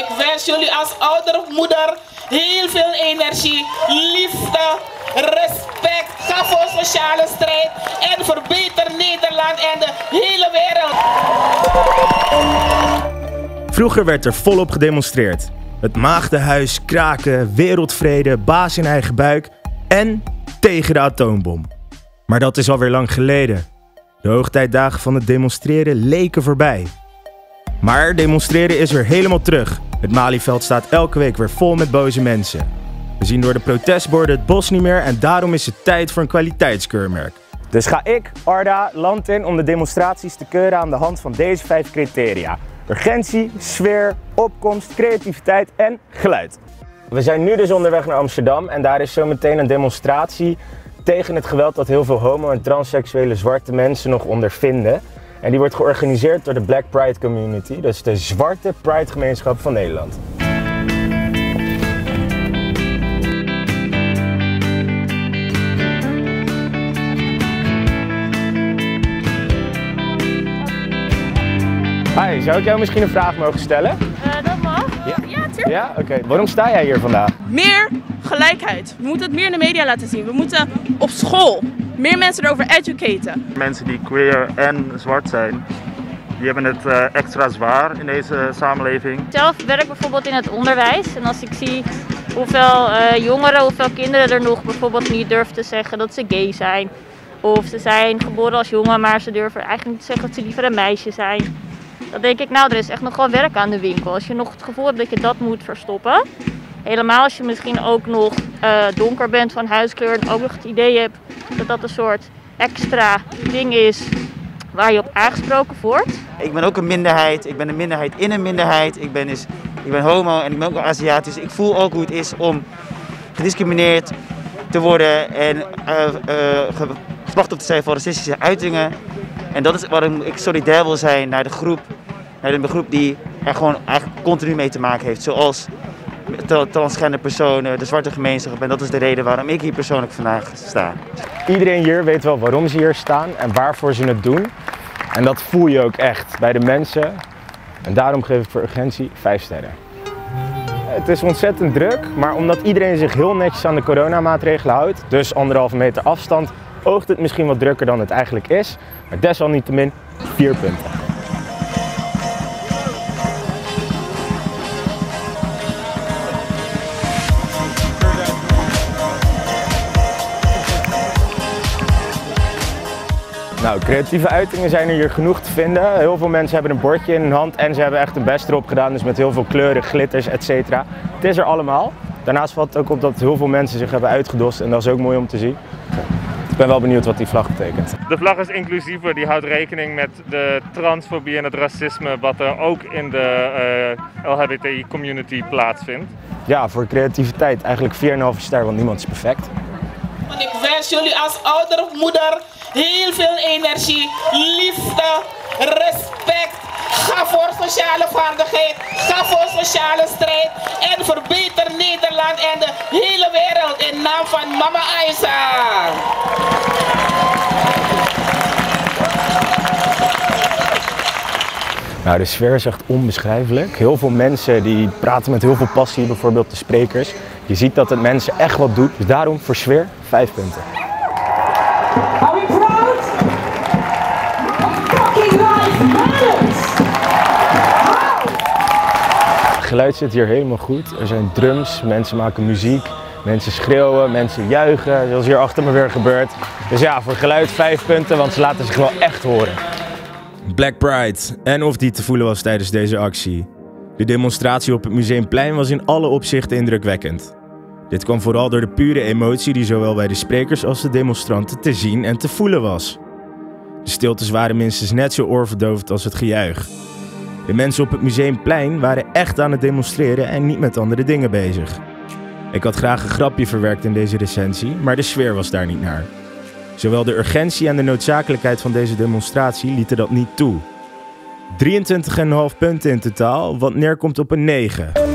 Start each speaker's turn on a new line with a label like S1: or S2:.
S1: Ik wens jullie als ouder of moeder heel veel energie, liefde, respect. Ga voor sociale strijd en verbeter Nederland en de hele wereld.
S2: Vroeger werd er volop gedemonstreerd. Het maagdenhuis, kraken, wereldvrede, baas in eigen buik en tegen de atoombom. Maar dat is alweer lang geleden. De hoogtijdagen van het demonstreren leken voorbij. Maar demonstreren is weer helemaal terug. Het Malieveld staat elke week weer vol met boze mensen. We zien door de protestborden het bos niet meer en daarom is het tijd voor een kwaliteitskeurmerk. Dus ga ik, Arda, land in om de demonstraties te keuren aan de hand van deze vijf criteria. Urgentie, sfeer, opkomst, creativiteit en geluid. We zijn nu dus onderweg naar Amsterdam en daar is zometeen een demonstratie tegen het geweld dat heel veel homo- en transseksuele zwarte mensen nog ondervinden. En die wordt georganiseerd door de Black Pride Community, dus de zwarte Pride gemeenschap van Nederland. Hi, zou ik jou misschien een vraag mogen stellen?
S3: Uh, dat mag.
S2: Ja?
S3: Ja, tuurlijk.
S2: Ja? Oké. Waarom sta jij hier vandaag?
S3: Meer gelijkheid. We moeten het meer in de media laten zien. We moeten op school meer mensen erover educaten.
S4: Mensen die queer en zwart zijn, die hebben het uh, extra zwaar in deze samenleving.
S5: Zelf werk bijvoorbeeld in het onderwijs en als ik zie hoeveel uh, jongeren, hoeveel kinderen er nog bijvoorbeeld niet durven te zeggen dat ze gay zijn. Of ze zijn geboren als jongen, maar ze durven eigenlijk niet te zeggen dat ze liever een meisje zijn. Dan denk ik, nou, er is echt nog wel werk aan de winkel. Als je nog het gevoel hebt dat je dat moet verstoppen. Helemaal als je misschien ook nog uh, donker bent van huiskleur en ook nog het idee hebt dat dat een soort extra ding is waar je op aangesproken wordt.
S6: Ik ben ook een minderheid. Ik ben een minderheid in een minderheid. Ik ben, dus, ik ben homo en ik ben ook Aziatisch. Ik voel ook hoe het is om gediscrimineerd te worden en uh, uh, geslachtoffer te zijn voor racistische uitingen. En dat is waarom ik solidair wil zijn naar de groep, naar de groep die er gewoon eigenlijk continu mee te maken heeft. Zoals transgender personen, de zwarte gemeenschap. En dat is de reden waarom ik hier persoonlijk vandaag sta.
S2: Iedereen hier weet wel waarom ze hier staan en waarvoor ze het doen. En dat voel je ook echt bij de mensen. En daarom geef ik voor urgentie 5 sterren. Het is ontzettend druk, maar omdat iedereen zich heel netjes aan de coronamaatregelen houdt, dus anderhalve meter afstand, oogt het misschien wat drukker dan het eigenlijk is. Maar desalniettemin 4 punten. Nou, creatieve uitingen zijn er hier genoeg te vinden. Heel veel mensen hebben een bordje in hun hand en ze hebben echt hun best erop gedaan. Dus met heel veel kleuren, glitters, etc. Het is er allemaal. Daarnaast valt het ook op dat heel veel mensen zich hebben uitgedost en dat is ook mooi om te zien. Ik ben wel benieuwd wat die vlag betekent.
S4: De vlag is inclusiever, die houdt rekening met de transfobie en het racisme wat er ook in de uh, LHBTI community plaatsvindt.
S2: Ja, voor creativiteit eigenlijk 4,5 ster, want niemand is perfect.
S1: Ik wens jullie als ouder of moeder heel veel energie, liefde, respect. Ga voor sociale vaardigheid, ga voor sociale strijd en verbeter Nederland en de hele wereld in naam van Mama Aisa.
S2: Nou, de sfeer is echt onbeschrijfelijk. Heel veel mensen die praten met heel veel passie, bijvoorbeeld de sprekers. Je ziet dat het mensen echt wat doet. Dus daarom voor sfeer 5 punten.
S7: Are we proud of fucking
S2: geluid zit hier helemaal goed. Er zijn drums, mensen maken muziek, mensen schreeuwen, mensen juichen. Zoals hier achter me weer gebeurt. Dus ja, voor geluid 5 punten, want ze laten zich wel echt horen. Black Pride en of die te voelen was tijdens deze actie. De demonstratie op het Museumplein was in alle opzichten indrukwekkend. Dit kwam vooral door de pure emotie die zowel bij de sprekers als de demonstranten te zien en te voelen was. De stiltes waren minstens net zo oorverdovend als het gejuich. De mensen op het Museumplein waren echt aan het demonstreren en niet met andere dingen bezig. Ik had graag een grapje verwerkt in deze recensie, maar de sfeer was daar niet naar. Zowel de urgentie en de noodzakelijkheid van deze demonstratie lieten dat niet toe. 23,5 punten in totaal, wat neerkomt op een 9.